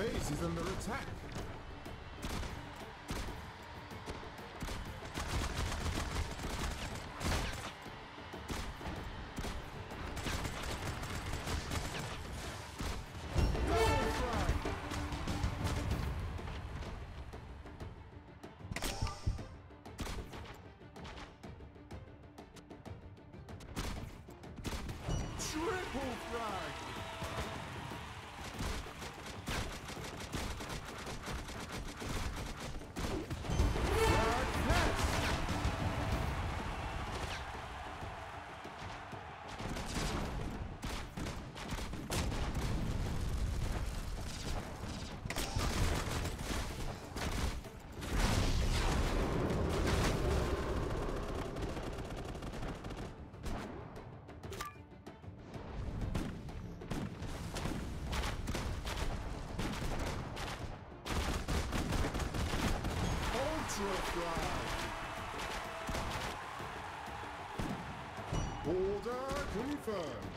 Base is under attack. Triple frag! Order confirmed.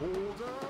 Order!